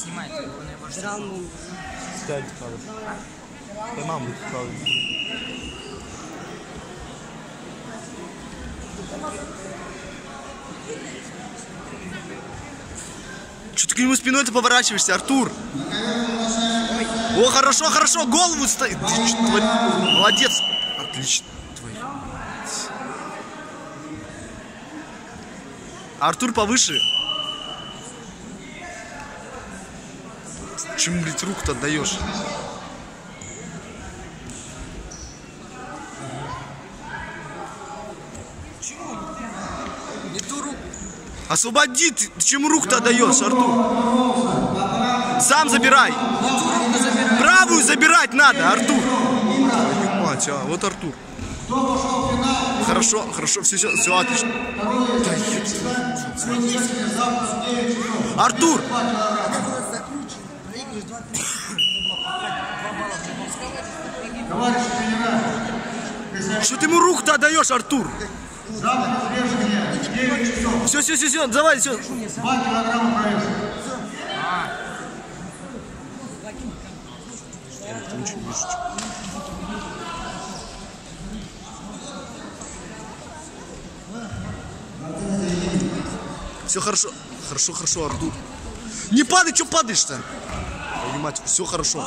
Ви знімаєте, вони можуть. Раунд. Стять цікаво. Та нам буде цікаво. Что ты к нему спиной ты поворачиваешься, Артур? О, хорошо, хорошо, голову стоит. Ты чё творишь? Молодец. Отлично. Твою мать. Артур повыше. Чему, блядь, руку-то отдаешь? Не ту руку. Освободи, ты, чему руку-то отдаешь, Артур? Сам забирай. Правую забирать надо, Артур. Твою мать, а, вот Артур. Хорошо, хорошо, все, все, все отлично. Да Что ты ему руку-то отдаешь, Артур? Все, все, все, все, давай, все. Все хорошо. Хорошо, хорошо, Артур. Не падай, что падаешь-то? Твою мать, все хорошо.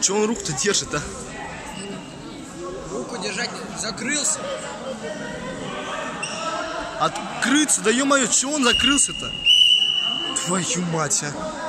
Че он руку-то держит, а? Руку держать закрылся. Открыться, да ё-моё, че он закрылся-то? Твою мать, а.